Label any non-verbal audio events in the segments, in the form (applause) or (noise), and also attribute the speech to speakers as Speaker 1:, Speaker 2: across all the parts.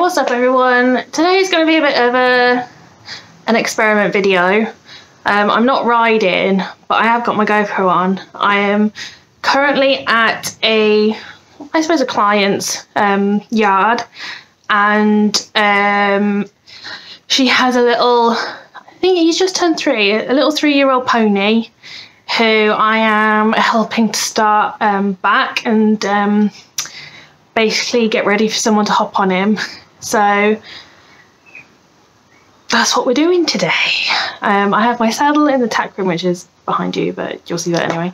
Speaker 1: what's up everyone? Today's going to be a bit of a an experiment video. Um, I'm not riding, but I have got my GoPro on. I am currently at a, I suppose a client's um, yard and um, she has a little, I think he's just turned three, a little three-year-old pony who I am helping to start um, back and um, basically get ready for someone to hop on him. So that's what we're doing today. Um, I have my saddle in the tack room, which is behind you, but you'll see that anyway.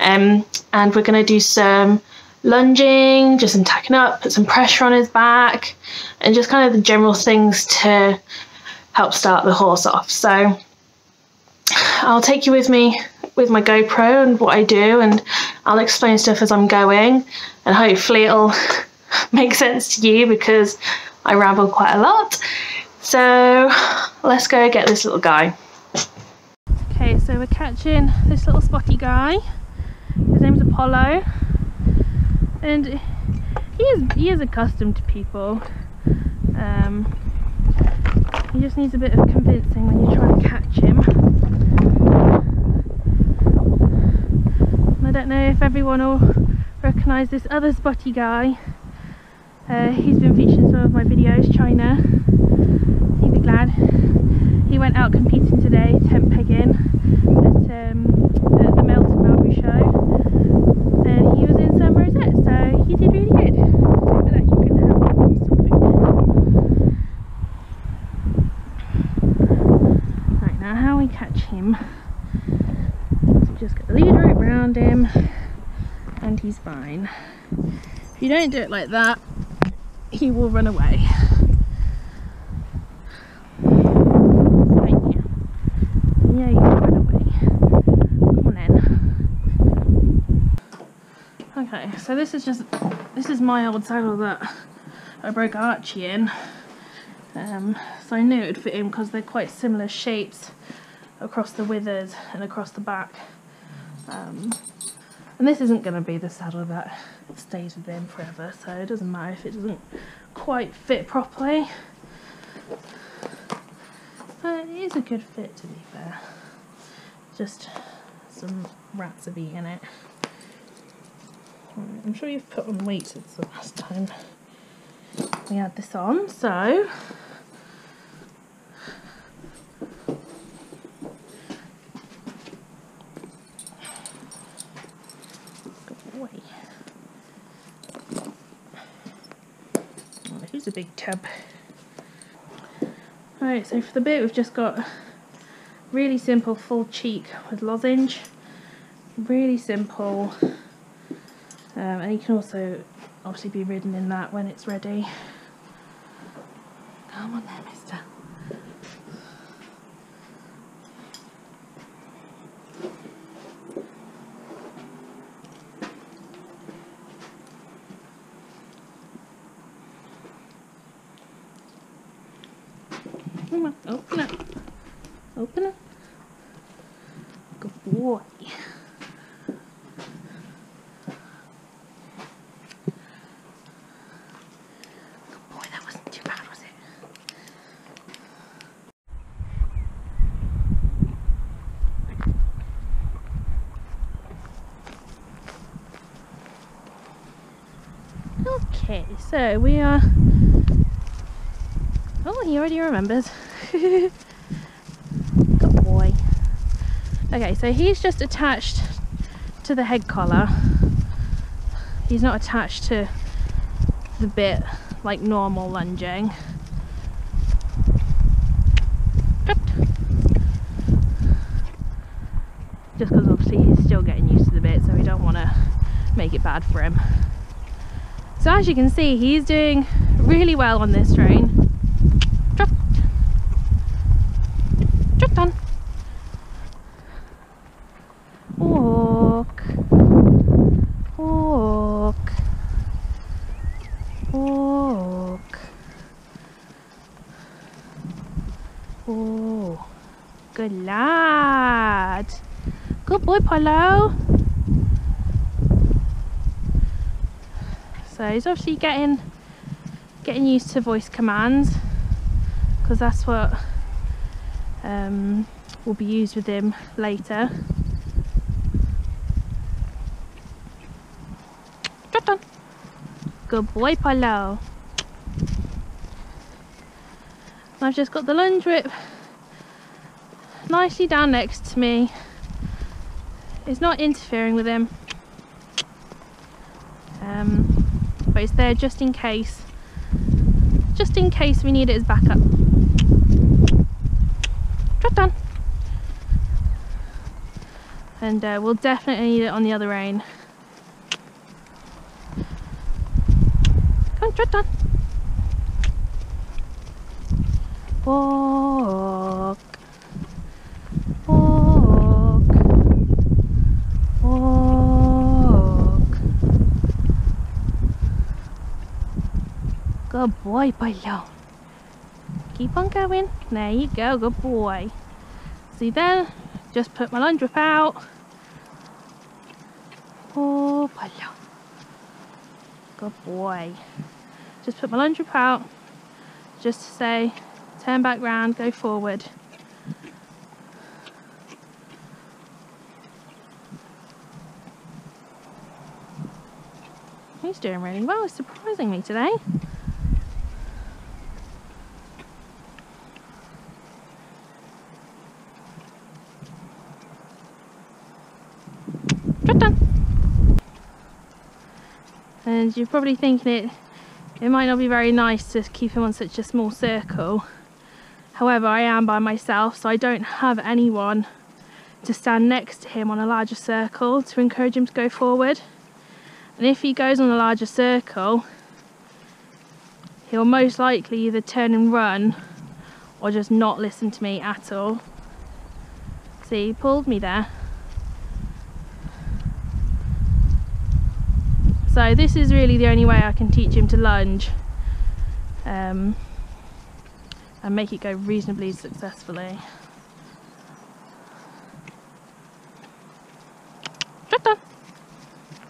Speaker 1: Um, and we're going to do some lunging, just some tacking up, put some pressure on his back, and just kind of the general things to help start the horse off. So I'll take you with me with my GoPro and what I do, and I'll explain stuff as I'm going, and hopefully it'll (laughs) make sense to you because I ramble quite a lot. So let's go get this little guy. Okay, so we're catching this little spotty guy. His name's Apollo, and he is he is accustomed to people. Um, he just needs a bit of convincing when you're trying to catch him. I don't know if everyone will recognise this other spotty guy. Uh, he's been featured in some of my videos, China. He'd be glad. He went out competing today, tent pegging, at, um, the Melton Melbury show. And he was in some rosette, so he did really good. So that you can have Right, now how we catch him. Just get the lead rope around him and he's fine. If you don't do it like that, he will run away. Yeah, run away. Come on. Okay, so this is just, this is my old saddle that I broke Archie in. Um, so I knew it would fit in because they're quite similar shapes across the withers and across the back. Um, and this isn't going to be the saddle that stays with him forever, so it doesn't matter if it doesn't quite fit properly. But it is a good fit to be fair. Just some rats have eaten it. I'm sure you've put on weight since the last time we had this on, so a big tub. Alright, so for the bit we've just got really simple full cheek with lozenge. Really simple. Um, and you can also obviously be ridden in that when it's ready. Come on there, mister. Come on, open up. Open up. Good boy. Good boy, that wasn't too bad, was it? Okay, so we are he already remembers. (laughs) Good boy. Okay, so he's just attached to the head collar. He's not attached to the bit like normal lunging. Just because obviously he's still getting used to the bit, so we don't want to make it bad for him. So as you can see, he's doing really well on this train. Trot. Trot on. Walk. Walk. Walk. Oh, good lad. Good boy, Polo. So he's obviously getting getting used to voice commands because that's what um, will be used with him later. Good boy, Paulo. I've just got the lunge whip nicely down next to me. It's not interfering with him. Um, but it's there just in case. Just in case we need it as backup. Trot down. And uh, we'll definitely need it on the other rein. Come on, trot down. Walk. Good boy, Paulo. Keep on going. There you go, good boy. See then, just put my lunge whip out. Oh, Paulo. Good boy. Just put my lunge whip out. Just to say, turn back round, go forward. He's doing really well, he's surprising me today. Trot done. And you're probably thinking it it might not be very nice to keep him on such a small circle. However, I am by myself, so I don't have anyone to stand next to him on a larger circle to encourage him to go forward. And if he goes on a larger circle, he'll most likely either turn and run or just not listen to me at all. See, he pulled me there. So this is really the only way I can teach him to lunge um, and make it go reasonably successfully.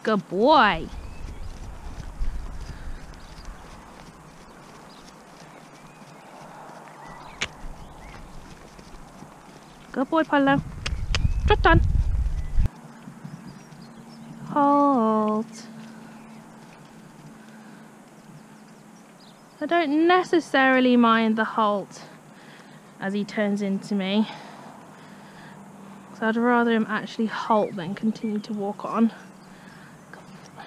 Speaker 1: Good boy. Good boy, Paulo. Trot down. Don't necessarily mind the halt as he turns into me. So I'd rather him actually halt than continue to walk on.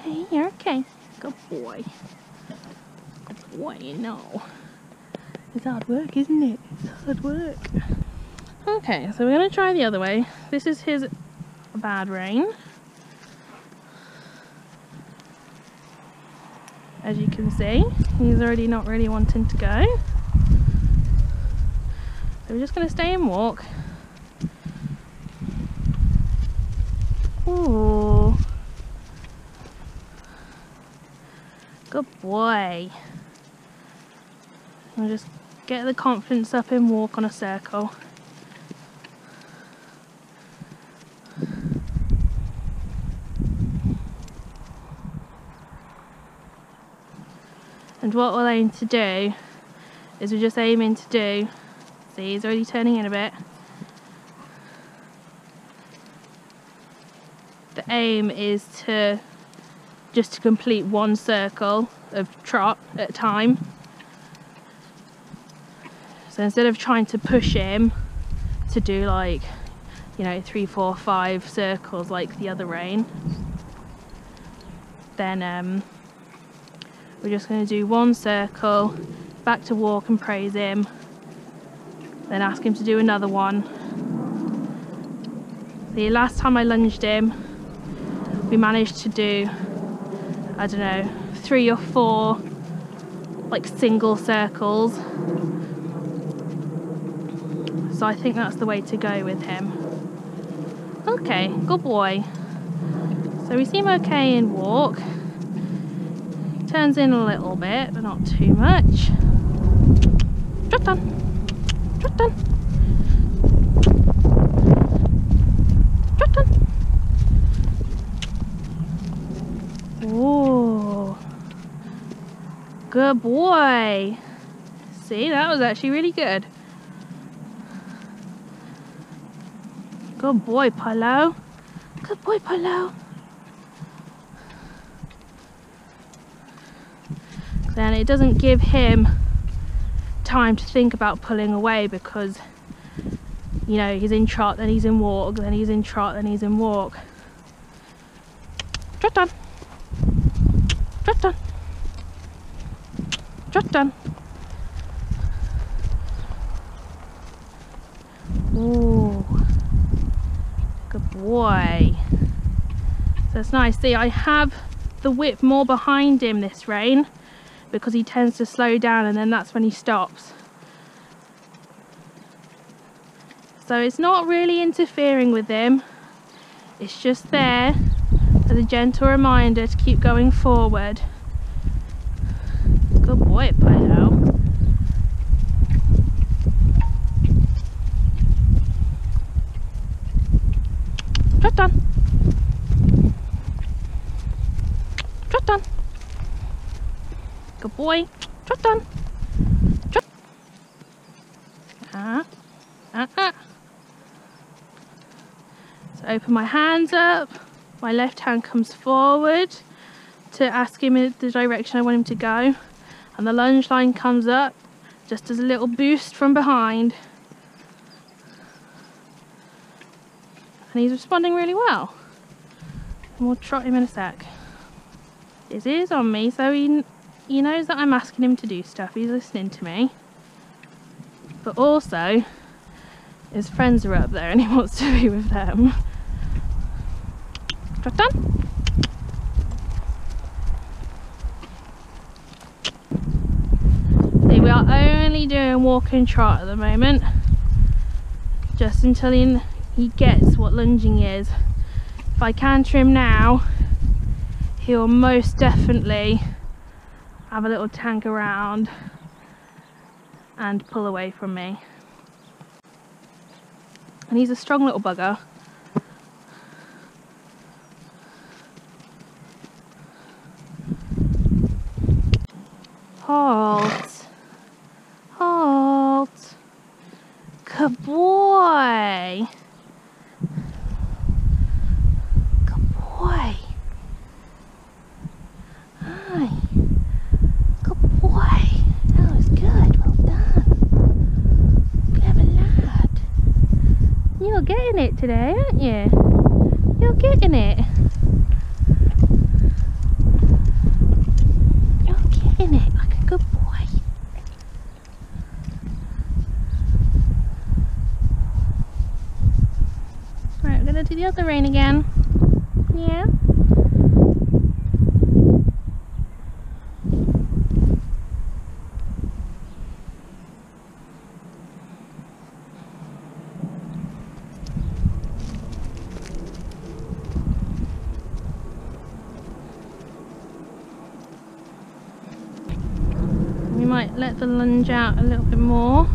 Speaker 1: Hey, you're okay. Good boy. Good boy, you know. It's hard work, isn't it? It's hard work. Okay, so we're going to try the other way. This is his bad rein. As you can see, he's already not really wanting to go. So we're just going to stay and walk. Ooh. Good boy. And just get the confidence up and walk on a circle. And what we're aiming to do is we're just aiming to do, see he's already turning in a bit. The aim is to just to complete one circle of trot at a time. So instead of trying to push him to do like, you know, three, four, five circles like the other rein, then um, we're just going to do one circle, back to walk and praise him, then ask him to do another one. The last time I lunged him, we managed to do, I don't know, three or four like single circles. So I think that's the way to go with him. Okay, good boy. So we seem okay in walk. Turns in a little bit, but not too much. Trot down. Trot down. Trot down. Oh. Good boy. See, that was actually really good. Good boy, Polo. Good boy, Polo. Then it doesn't give him time to think about pulling away because you know he's in trot then he's in walk then he's in trot then he's in walk. Trot done. Trot done. Trot done. Ooh, good boy. So it's nice. See I have the whip more behind him this rein because he tends to slow down and then that's when he stops. So it's not really interfering with him. It's just there as a gentle reminder to keep going forward. Good boy, Polo. Trot done. Trot done. Good boy. Trot on. Trot. Ah. Ah. So open my hands up. My left hand comes forward to ask him the direction I want him to go. And the lunge line comes up just as a little boost from behind. And he's responding really well. And we'll trot him in a sec. His ear's on me, so he he knows that I'm asking him to do stuff. He's listening to me. But also, his friends are up there and he (laughs) wants to be with them. Trot done? See, we are only doing walk and trot at the moment. Just until he, he gets what lunging is. If I canter him now, he'll most definitely have a little tank around and pull away from me. And he's a strong little bugger. Halt. Halt. Good boy. getting it today, aren't you? You're getting it. You're getting it like a good boy. Right, we're gonna do the other rein again. Yeah. let the lunge out a little bit more.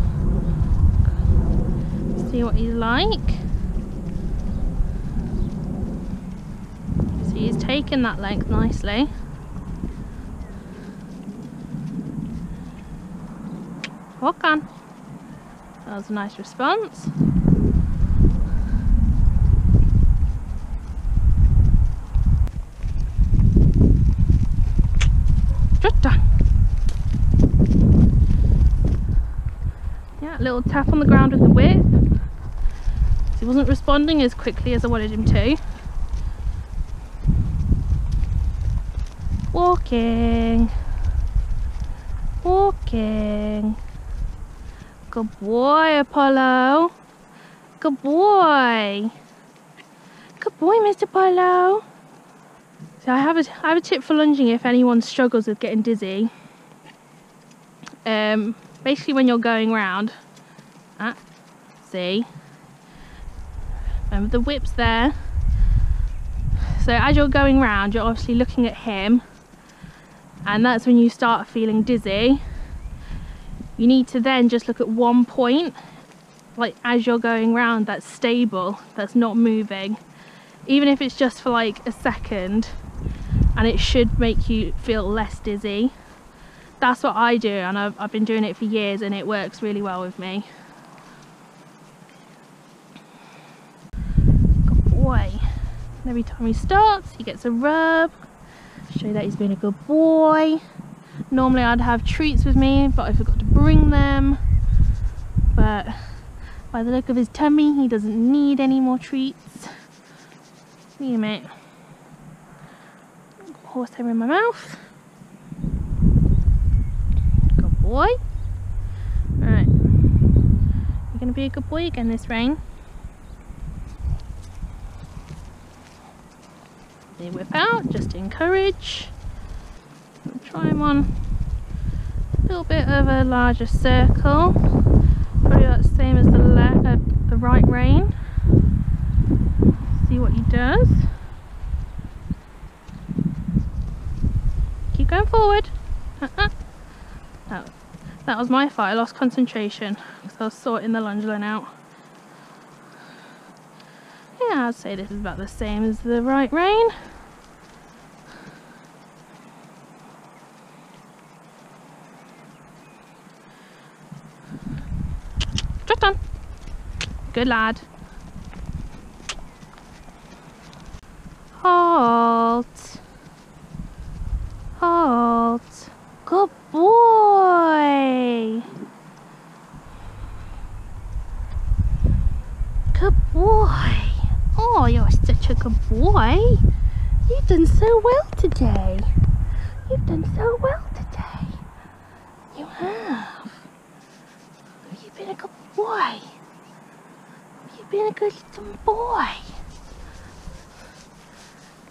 Speaker 1: See what he's like. See, he's taken that length nicely. Walk on. That was a nice response. Little tap on the ground with the whip. He wasn't responding as quickly as I wanted him to. Walking. Walking. Good boy, Apollo. Good boy. Good boy, Mr. Apollo. So I have a, I have a tip for lunging if anyone struggles with getting dizzy. Um, basically when you're going round, Ah, see? Remember the whip's there. So as you're going round, you're obviously looking at him and that's when you start feeling dizzy. You need to then just look at one point, like as you're going round, that's stable, that's not moving. Even if it's just for like a second, and it should make you feel less dizzy. that's what I do and I've, I've been doing it for years and it works really well with me. Good boy. And every time he starts he gets a rub. Show that he's been a good boy. Normally I'd have treats with me but I forgot to bring them. But by the look of his tummy he doesn't need any more treats. See mate. Horsehair in my mouth. Good boy. Alright. You're going to be a good boy again this rein. Whip out, just encourage. I'll try them on a little bit of a larger circle. Probably about the same as the, left, uh, the right rein. See what he does. Keep going forward. Uh -uh. That, that was my fault. I lost concentration because I was sorting the lunge line out. Yeah, I'd say this is about the same as the right rein. Just on. Good lad. Halt. Halt. Good boy. Good boy. Oh, you're such a good boy. You've done so well today. You've done so well today. You have. You've been a good boy. Been a good little boy.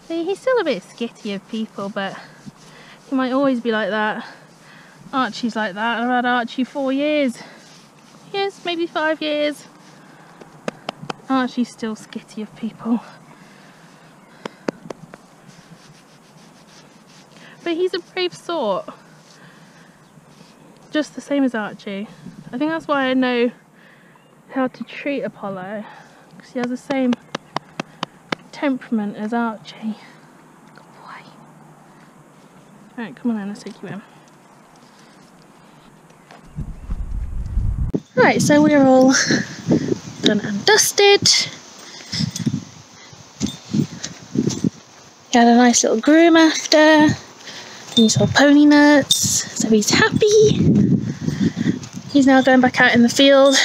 Speaker 1: See, he's still a bit skitty of people, but he might always be like that. Archie's like that. I've had Archie four years. Yes, maybe five years. Archie's still skitty of people. But he's a brave sort. Just the same as Archie. I think that's why I know how to treat Apollo. Because he has the same temperament as Archie. Good boy. Alright, come on then, let's take you in. Right, so we're all done and dusted. He had a nice little groom after. He saw pony nuts, so he's happy. He's now going back out in the field.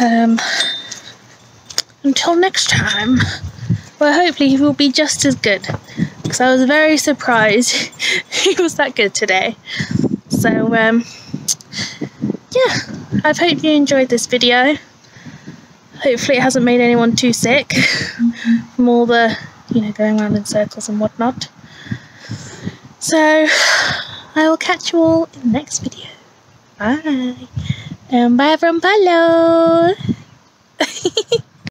Speaker 1: Um, until next time, well, hopefully he will be just as good. Because I was very surprised (laughs) he was that good today. So, um, yeah, I hope you enjoyed this video. Hopefully it hasn't made anyone too sick from all the, you know, going around in circles and whatnot. So, I will catch you all in the next video. Bye. And bye from Palo! (laughs)